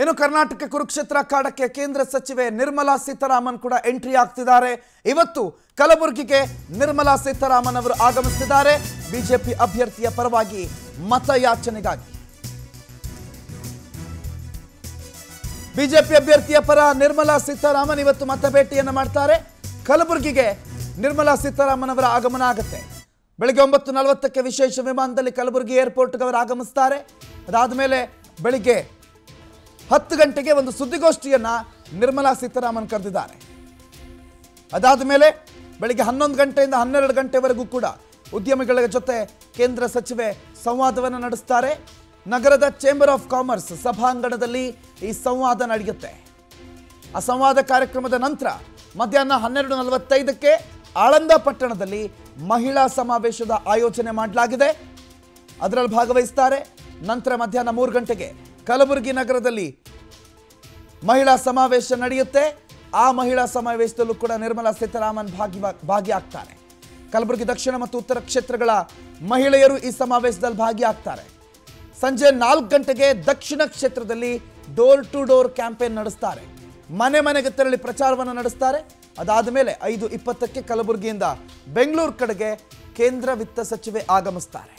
ಇನ್ನು ಕರ್ನಾಟಕ ಕುರುಕ್ಷೇತ್ರ ಅಖಾಡಕ್ಕೆ ಕೇಂದ್ರ ಸಚಿವೆ ನಿರ್ಮಲಾ ಸೀತಾರಾಮನ್ ಕೂಡ ಎಂಟ್ರಿ ಆಗ್ತಿದ್ದಾರೆ. ಇವತ್ತು ಕಲಬುರಗಿಗೆ ನಿರ್ಮಲಾ ಸೀತಾರಾಮನ್ ಅವರು ಆಗಮಿಸಿದ್ದಾರೆ ಬಿಜೆಪಿ ಅಭ್ಯರ್ಥಿಯ ಪರವಾಗಿ ಮತಯಾಚನೆಗಾಗಿ. ಬಿಜೆಪಿ ಅಭ್ಯರ್ಥಿಯ ಪರ ನಿರ್ಮಲಾ ಸೀತಾರಾಮನ್ ಇವತ್ತು ಮತ ಭೇಟಿಯನ್ನು ಮಾಡ್ತಾರೆ. ಕಲಬುರಗಿಗೆ ನಿರ್ಮಲಾ ಸೀತಾರಾಮನ್ ಅವರ ಆಗಮನ ಆಗುತ್ತೆ. ಬೆಳಗ್ಗೆ ಒಂಬತ್ತು ನಲವತ್ತಕ್ಕೆ ವಿಶೇಷ ವಿಮಾನದಲ್ಲಿ ಕಲಬುರಗಿ ಏರ್ಪೋರ್ಟ್ಗೆ ಅವರು ಆಗಮಿಸ್ತಾರೆ. ಅದಾದ ಮೇಲೆ ಬೆಳಿಗ್ಗೆ ಹತ್ತು ಗಂಟೆಗೆ ಒಂದು ಸುದ್ದಿಗೋಷ್ಠಿಯನ್ನು ನಿರ್ಮಲಾ ಸೀತಾರಾಮನ್ ಕರೆದಿದ್ದಾರೆ. ಅದಾದ ಮೇಲೆ ಬೆಳಿಗ್ಗೆ ಹನ್ನೊಂದು ಗಂಟೆಯಿಂದ ಹನ್ನೆರಡು ಗಂಟೆವರೆಗೂ ಕೂಡ ಉದ್ಯಮಿಗಳ ಜೊತೆ ಕೇಂದ್ರ ಸಚಿವೆ ಸಂವಾದವನ್ನು ನಡೆಸ್ತಾರೆ. ನಗರದ ಚೇಂಬರ್ ಆಫ್ ಕಾಮರ್ಸ್ ಸಭಾಂಗಣದಲ್ಲಿ ಈ ಸಂವಾದ ನಡೆಯುತ್ತೆ. ಆ ಸಂವಾದ ಕಾರ್ಯಕ್ರಮದ ನಂತರ ಮಧ್ಯಾಹ್ನ ಹನ್ನೆರಡು ನಲವತ್ತೈದಕ್ಕೆ ಆಳಂದ ಪಟ್ಟಣದಲ್ಲಿ ಮಹಿಳಾ ಸಮಾವೇಶದ ಆಯೋಜನೆ ಮಾಡಲಾಗಿದೆ. ಅದರಲ್ಲಿ ಭಾಗವಹಿಸ್ತಾರೆ. ನಂತರ ಮಧ್ಯಾಹ್ನ ಮೂರು ಗಂಟೆಗೆ ಕಲಬುರಗಿ ನಗರದಲ್ಲಿ ಮಹಿಳಾ ಸಮಾವೇಶ ನಡೆಯುತ್ತೆ. ಆ ಮಹಿಳಾ ಸಮಾವೇಶದಲ್ಲೂ ಕೂಡ ನಿರ್ಮಲಾ ಸೀತಾರಾಮನ್ ಭಾಗಿ ಭಾಗಿಯಾಗ್ತಾರೆ. ಕಲಬುರಗಿ ದಕ್ಷಿಣ ಮತ್ತು ಉತ್ತರ ಕ್ಷೇತ್ರಗಳ ಮಹಿಳೆಯರು ಈ ಸಮಾವೇಶದಲ್ಲಿ ಭಾಗಿಯಾಗ್ತಾರೆ. ಸಂಜೆ ನಾಲ್ಕು ಗಂಟೆಗೆ ದಕ್ಷಿಣ ಕ್ಷೇತ್ರದಲ್ಲಿ ಡೋರ್ ಟು ಡೋರ್ ಕ್ಯಾಂಪೇನ್ ನಡೆಸ್ತಾರೆ. ಮನೆ ಮನೆಗೆ ತೆರಳಿ ಪ್ರಚಾರವನ್ನು ನಡೆಸ್ತಾರೆ. ಅದಾದ ಮೇಲೆ ಐದು ಇಪ್ಪತ್ತಕ್ಕೆ ಕಲಬುರಗಿಯಿಂದ ಬೆಂಗಳೂರು ಕಡೆಗೆ ಕೇಂದ್ರ ವಿತ್ತ ಸಚಿವೆ ಆಗಮಿಸ್ತಾರೆ.